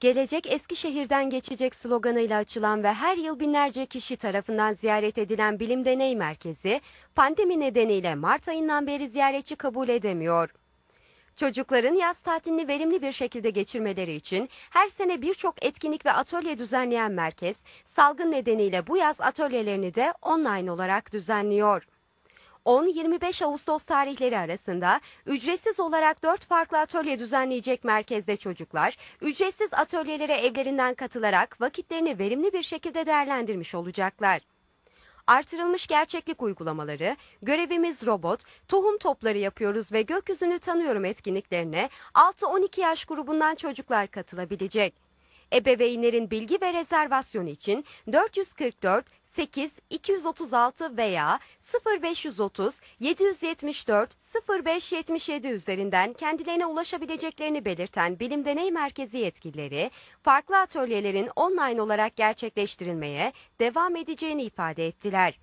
Gelecek Eskişehir'den geçecek sloganıyla açılan ve her yıl binlerce kişi tarafından ziyaret edilen Bilim Deney Merkezi, pandemi nedeniyle Mart ayından beri ziyaretçi kabul edemiyor. Çocukların yaz tatilini verimli bir şekilde geçirmeleri için her sene birçok etkinlik ve atölye düzenleyen merkez, salgın nedeniyle bu yaz atölyelerini de online olarak düzenliyor. 10-25 Ağustos tarihleri arasında ücretsiz olarak 4 farklı atölye düzenleyecek merkezde çocuklar, ücretsiz atölyelere evlerinden katılarak vakitlerini verimli bir şekilde değerlendirmiş olacaklar. Artırılmış gerçeklik uygulamaları, görevimiz robot, tohum topları yapıyoruz ve gökyüzünü tanıyorum etkinliklerine 6-12 yaş grubundan çocuklar katılabilecek. Ebeveynlerin bilgi ve rezervasyonu için 444 8 236 veya 0530 774 0577 üzerinden kendilerine ulaşabileceklerini belirten Bilim Deney Merkezi yetkilileri, farklı atölyelerin online olarak gerçekleştirilmeye devam edeceğini ifade ettiler.